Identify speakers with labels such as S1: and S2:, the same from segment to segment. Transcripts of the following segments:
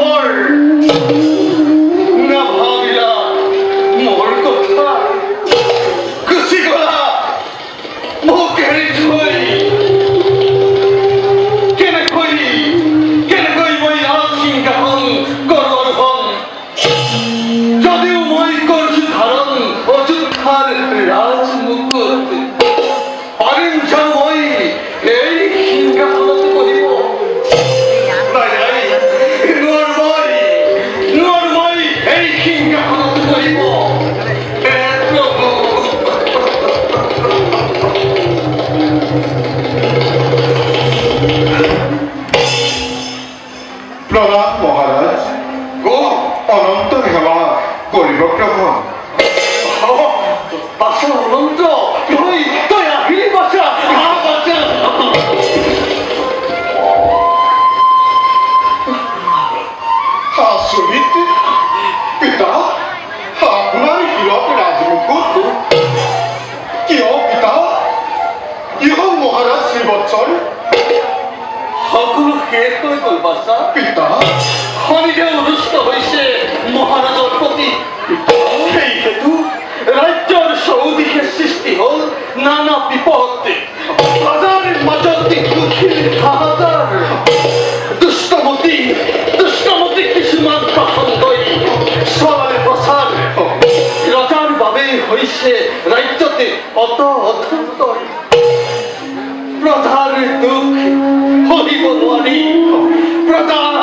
S1: Lord. Prahlad মহারাজ
S2: গো অনন্ত সেৱা কৰিব গ্ৰহণ ৰাজ্যতে অত প্রধান দুঃখ প্ৰজাৰ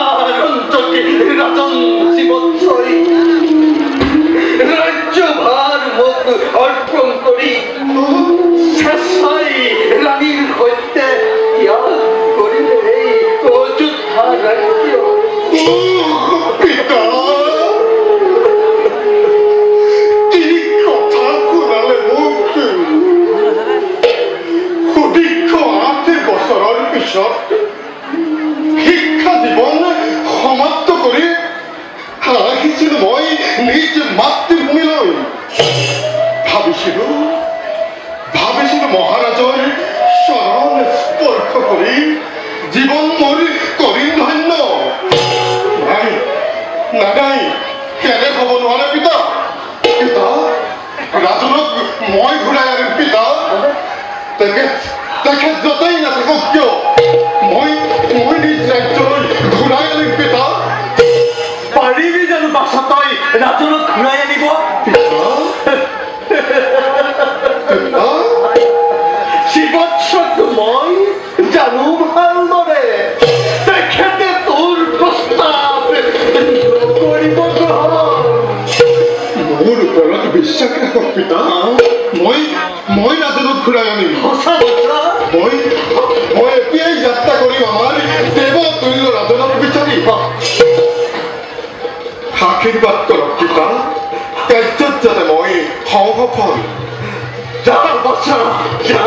S2: অন্তকে ৰাজন
S1: ভাবিছিলো ভাবিছিলো মহাৰাজৰ চৰণ স্পৰ্শ কৰি জীৱন মোৰ কৰিম ধন্য নাই নাই কেনে হ'ব নোৱাৰে পিতা? পিতা, ৰাজনক মই ঘূৰাই আনিম পিতা। তেখেত তেখেত য'তেই নাথাকক কিয়? মই মই নিজ ৰাজ্যলৈ ঘূৰাই আনিম পিতা।
S2: পাৰিবি জানো বাছা তই ৰাজনক
S1: পিতা মই মই ৰাজনক ঘূৰাই আনিম
S2: সঁচা কথা
S1: মই মই এতিয়াই যাত্ৰা কৰিম আমাৰ দেৱতুল্য ৰাজনক বিচাৰি আশীৰ্বাদ কৰক পিতা কাৰ্যত যাতে মই হওঁ সফল
S2: যা বাচ্চা যা